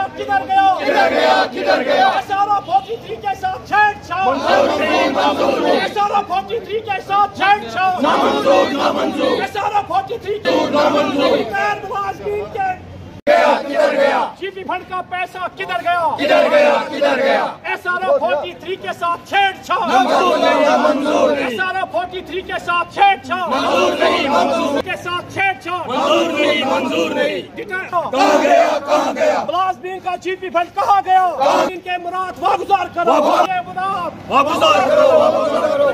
साहब किधर गया किधर गया किधर गया फौजी थ्री के साथ छेड़छाड़। फौजी थ्री के साथ छेड़छाड़। नामंजूर नामंजूर एसआरओ 43 के नामंजूर गैर के किधर गया? जीपी फंड का पैसा किधर गया? किधर गया किधर गया? एसआरओ थ्री के साथ छेड़छाड़। 43 के साथ छेड़छाड़। मंजूर नहीं मंजूर के साथ छेड़छाड़। मंजूर नहीं मंजूर नहीं। कहा गया कहा गया। ब्लास्टबिन का जीपी फंड कहा गया? इनके मुराद वागुजार करो। वागुजार। करो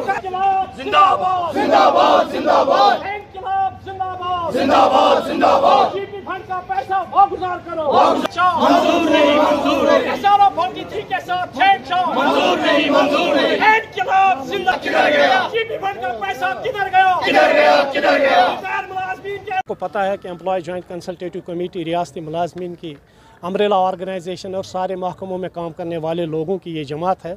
जिंदाबाद जिंदाबाद। जिंदाबाद जिंदाबाद। जिंदाबाद। जीपी फंड का पैसा वागुजार करो। मंजूर नहीं मंजूर नहीं। S R O forty three के साथ छेड़छाड़। मंजूर नहीं मंजूर नहीं। इंकलाब ज़िंदा किधर गया? का पैसा किधर गया? किधर गया? किधर गया? गैर मुलाजमीन के को पता है कि एम्प्लॉय जॉइंट कंसल्टेटिव कमेटी रियासती मुलाजमीन की अमरेला ऑर्गेनाइजेशन और सारे महकमों में काम करने वाले लोगों की ये जमात है।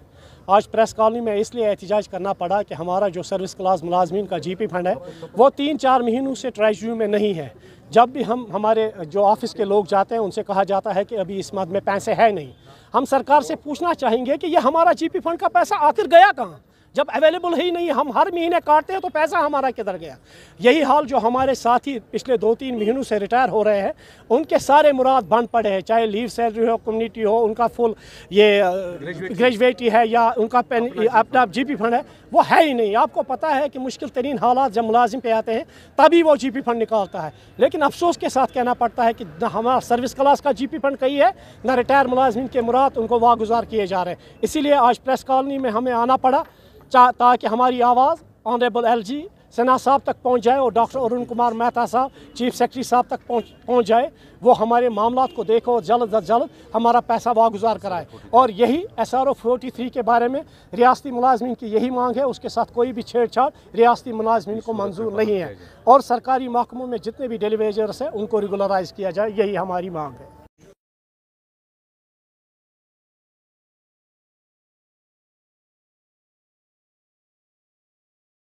आज प्रेस कॉलोनी में इसलिए एहतजाज करना पड़ा कि हमारा जो सर्विस क्लास मुलाजमीन का जी पी फंड है, वो तीन चार महीनों से ट्रेजरी में नहीं है। जब भी हम, हमारे जो ऑफ़िस के लोग जाते हैं, उनसे कहा जाता है कि अभी इस मद में पैसे है नहीं। हम सरकार से पूछना चाहेंगे कि ये हमारा जी पी फंड का पैसा आखिर गया कहाँ? जब अवेलेबल ही नहीं हम हर महीने काटते हैं तो पैसा हमारा किधर गया? यही हाल जो हमारे साथी पिछले दो तीन महीनों से रिटायर हो रहे हैं उनके सारे मुराद बंद पड़े हैं चाहे लीव सैलरी हो कम्युनिटी हो उनका फुल ये ग्रेजुएटी है या उनका पेन अपना जी पी फंड है वो है ही नहीं। आपको पता है कि मुश्किल तरीन हालात जब मुलाजिम पे आते हैं तभी वो जी पी फंड निकालता है। लेकिन अफसोस के साथ कहना पड़ता है कि न हमारा सर्विस क्लास का जी पी फंड कही है ना रिटायर मुलाजिम के मुराद उनको वागुजार किए जा रहे हैं। इसीलिए आज प्रेस कॉलोनी में हमें आना पड़ा। ताकि हमारी आवाज़ ऑनरेबल एल जी सिन्हा साहब तक पहुँच जाए और डॉक्टर अरुण कुमार मेहता साहब चीफ सेक्रेटरी साहब तक पहुँच पहुँच जाए। वो हमारे मामला को देखो और जल्द अज जल्द हमारा पैसा वागुजार कराए। और यही S R O forty three के बारे में रियासती मुलाजमीन की यही मांग है। उसके साथ कोई भी छेड़छाड़ रियासती मुलाजमीन को मंजूर नहीं है। और सरकारी महकमों में जितने भी डेलीवेजर्स हैं, उनको रेगुलराइज किया जाए। यही हमारी मांग है।